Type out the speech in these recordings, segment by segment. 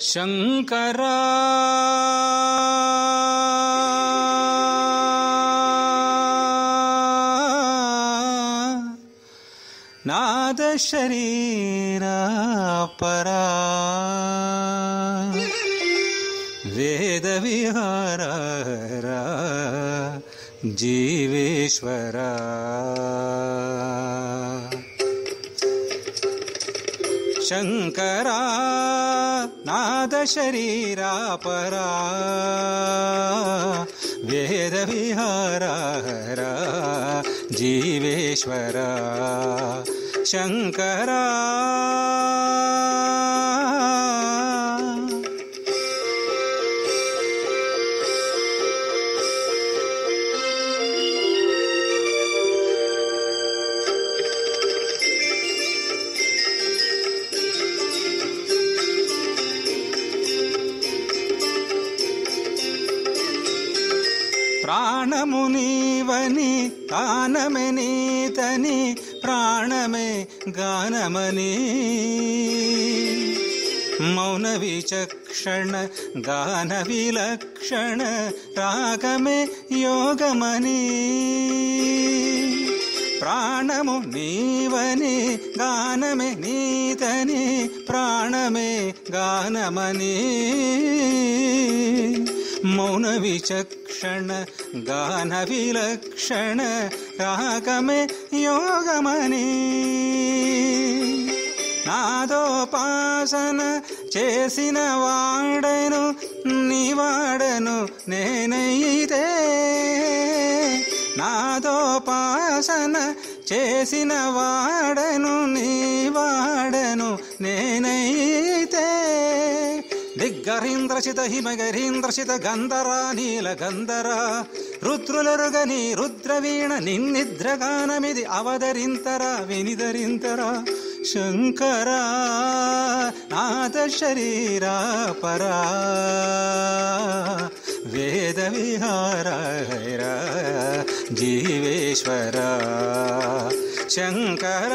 शङ्करा। नादशरीरा परा वेदविहारा। जीवेश्वरा शङ्करा नादशरीरा परा वेदविहारा जीवेश्वरा। शङ्करा ప్రాణము నీవని గానమే నీతని ప్రాణమే గానమని మౌన విచక్షణ గాన విలక్షణ రాగమే యోగమని ప్రాణము నీవని గానమే నీతని ప్రాణమే ഭൂഷണ ഗാനവിലക്ഷണ యోగమని യോഗമനീ నాదోపాసన చేసిన వాడను నీవాడను నేనైతే. నాదోపాసన చేసిన వాడను నీవాడను నే ಗರೀಂದ್ರಸಿತ ಹಿಮಗರೀಂದ್ರಸಿತ ಗಂಧರ ನೀಲಗಂಧರ ರುದ್ರುಲರುಗನಿ ರುದ್ರವೀಣ ನಿನ್ನಿದ್ರಗಾನಮಿದಿ ಅವಧರಿಂತರ ವಿನಿಧರಿಂತರ ಶಂಕರ ನಾಥ ಶರೀರ ಪರ. ವೇದ ವಿಹಾರ ಜೀವೇಶ್ವರ. ಶಂಕರ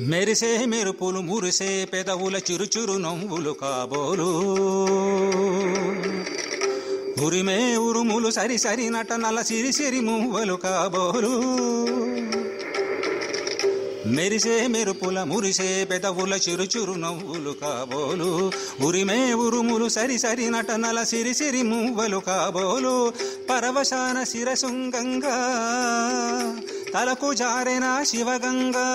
మెరిసే మెరుపులు మురిసే పెదవుల చిరుచురు నవ్వులు కాబోలు. ఉరిమే ఉరుములు సరి సరి నటనల సిరి సిరి మువ్వలు కాబోలు. మెరిసే మెరుపుల మురిసే పెదవుల చిరుచురు నవ్వులు కాబోలు. ఉరిమే ఉరుములు సరి సరి నటనల సిరి సిరి మువ్వలు కాబోలు. పరవశాన శిరసుంగంగా తలకు జారిన శివగంగా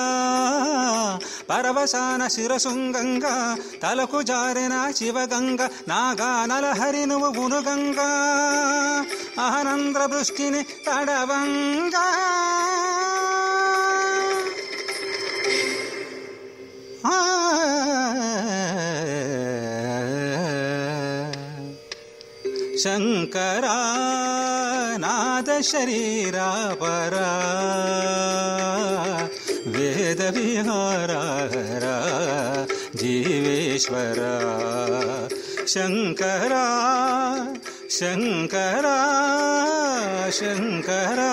పరవశాన శిరసుంగంగా తలకు జారిన శివగంగ నాగానల హరి నువ్వు గునుగంగా ఆనంద్ర దృష్టిని తడవంగా. शङ्करा नादशरीरा वेदविहारहरा जीवेश्वरा। शङ्करा शङ्करा शङ्करा।